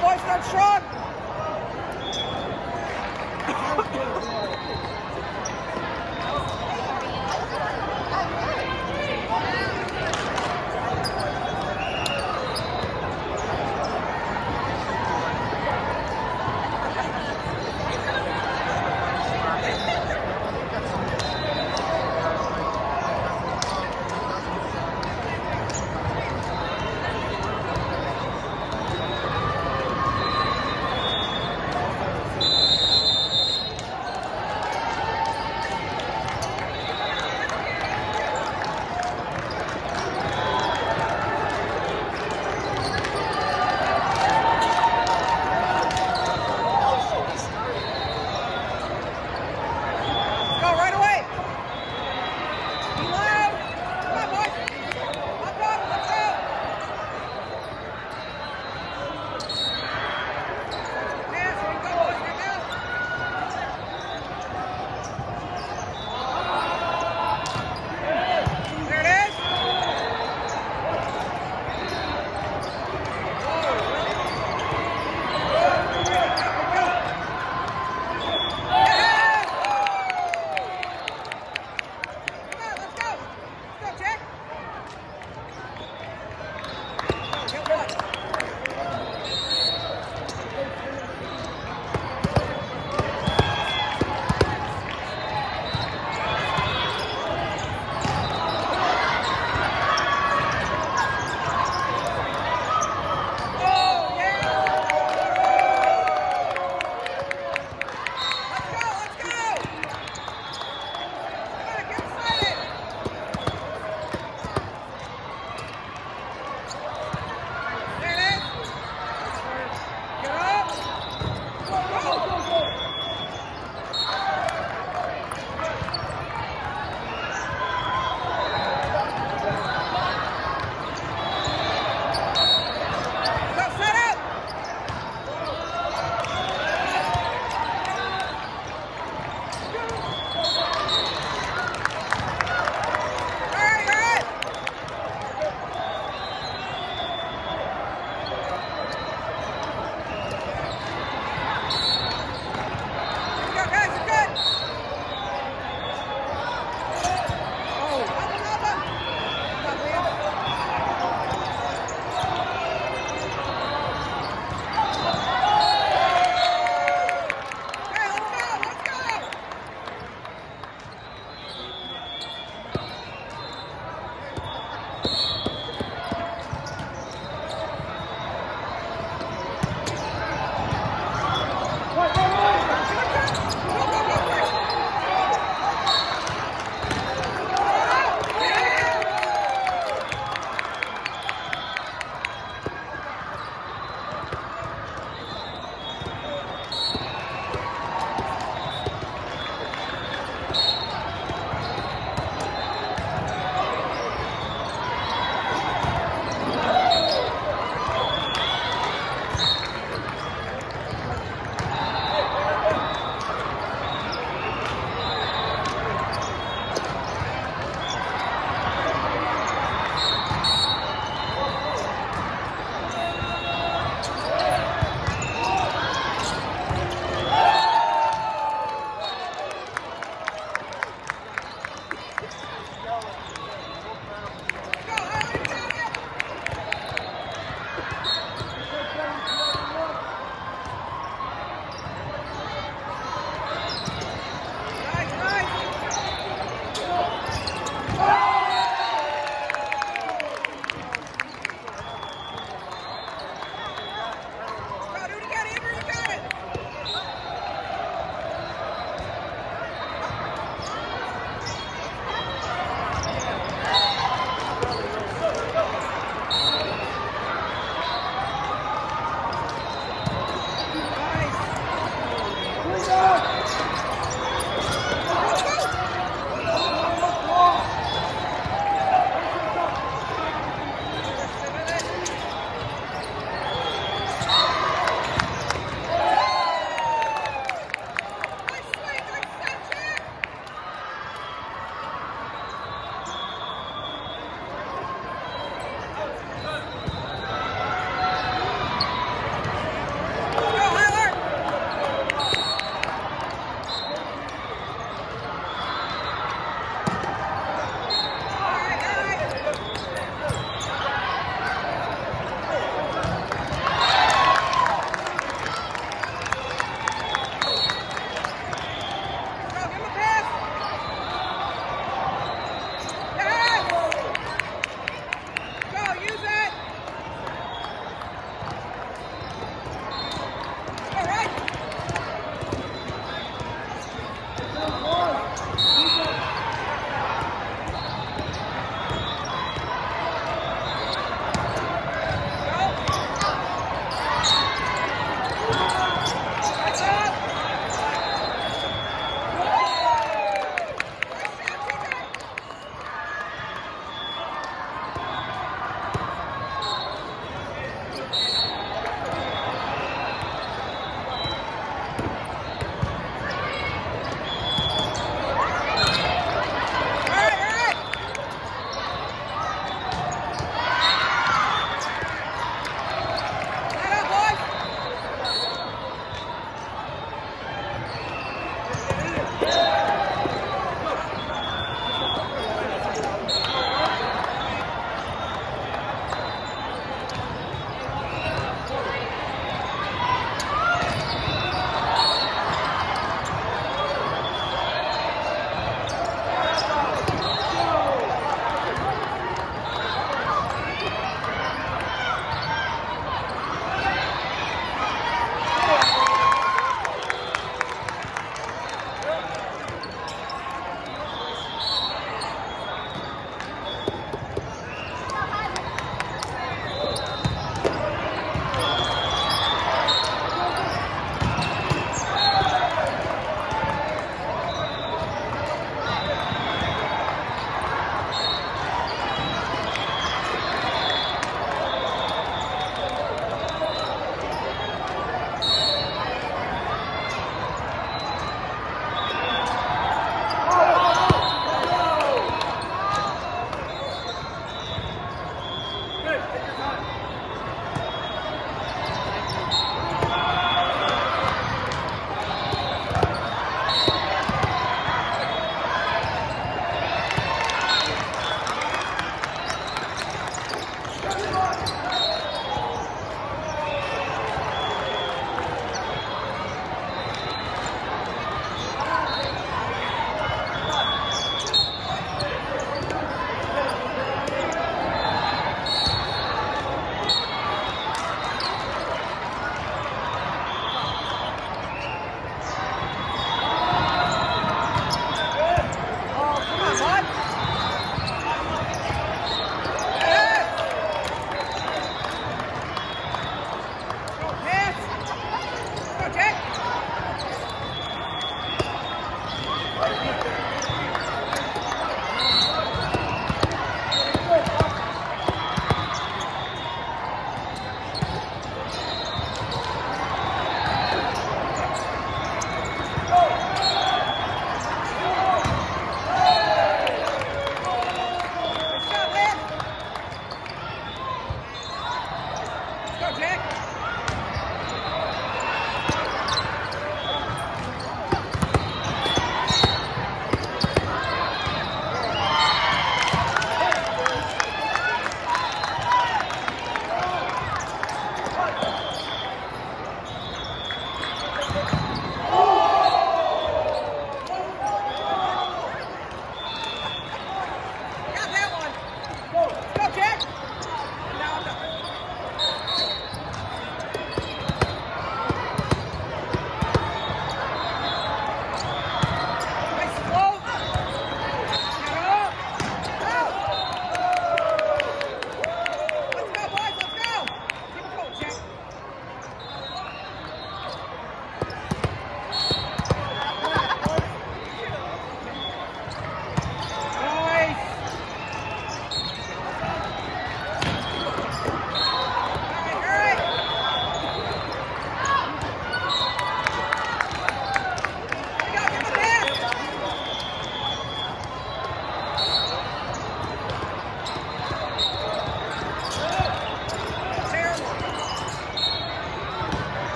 boys, start strong.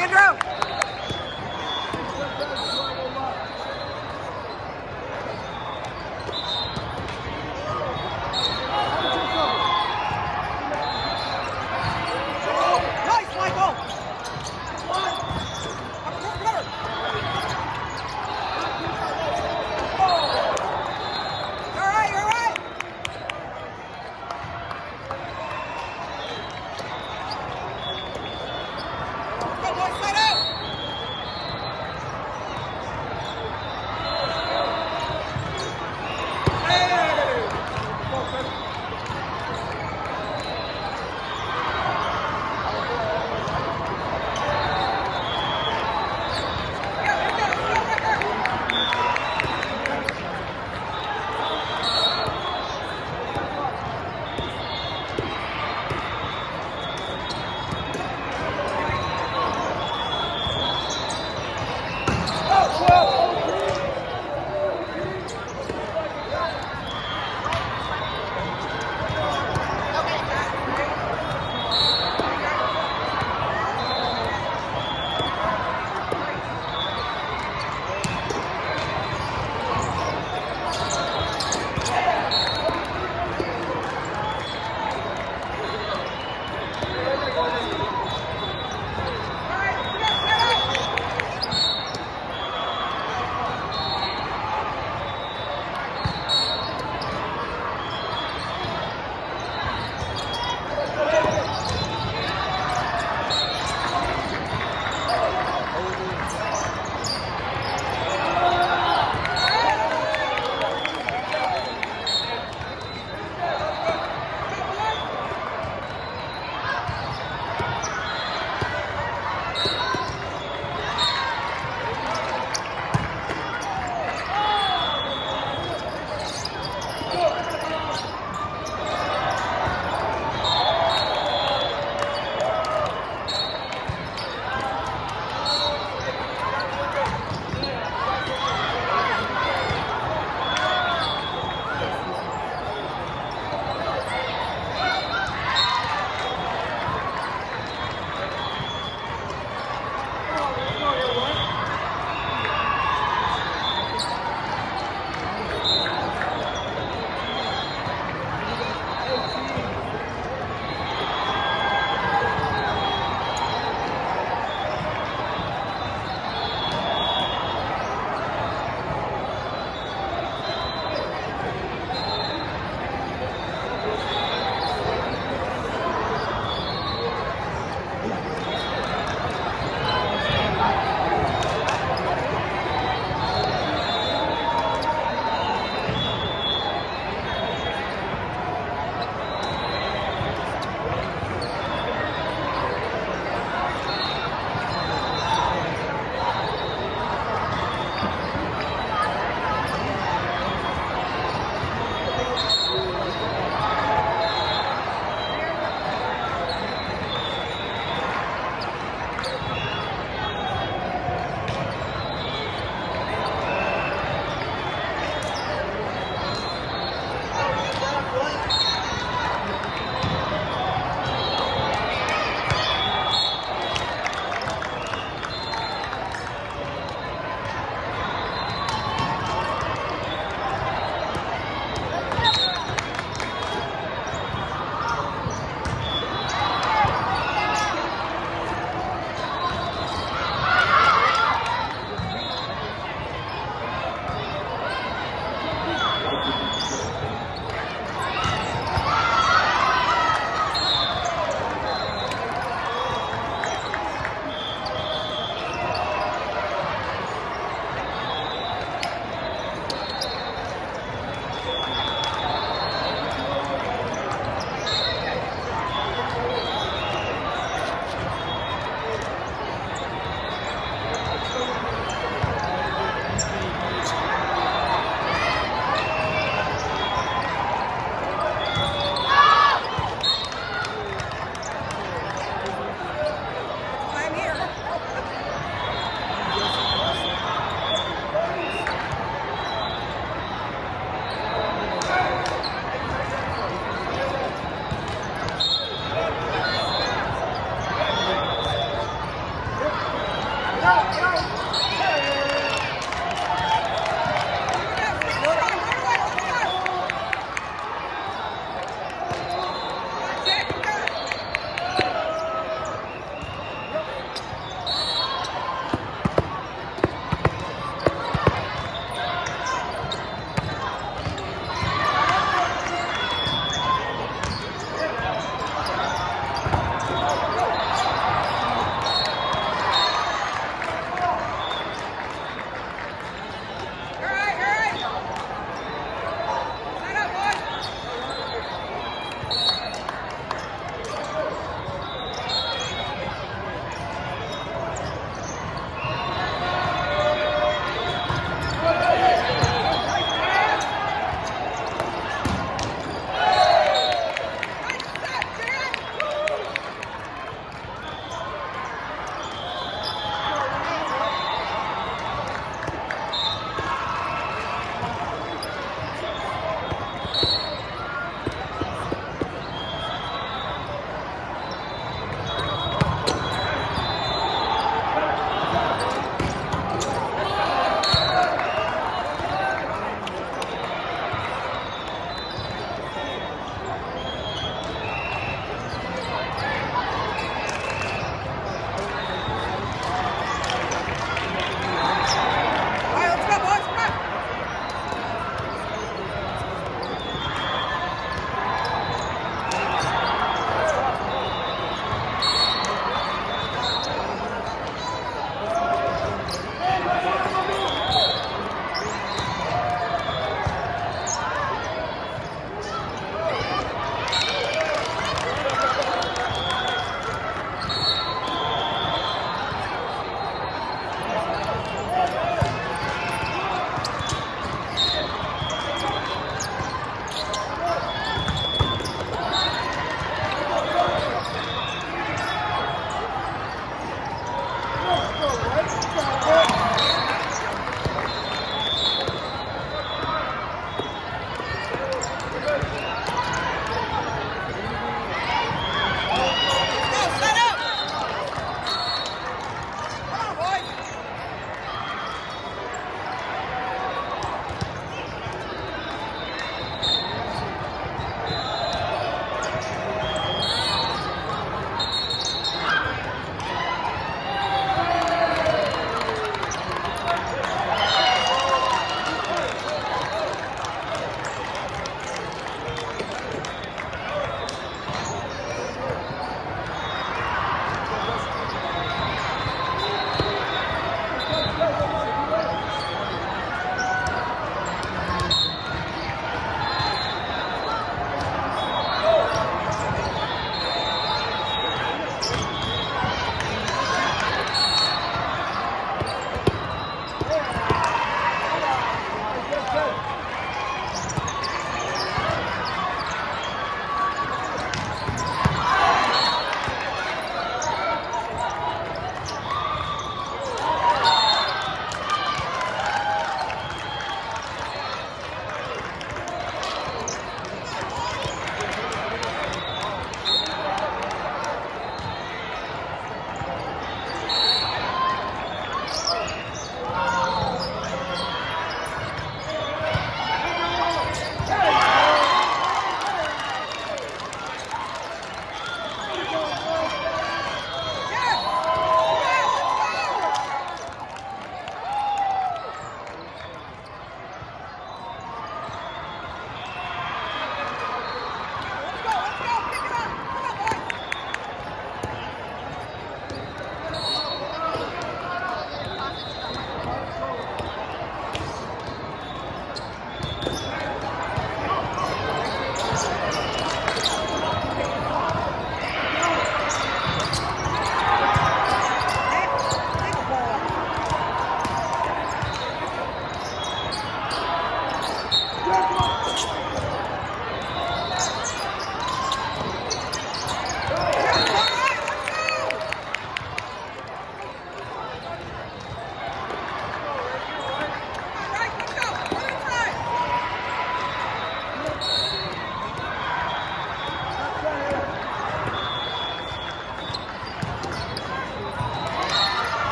Andrew.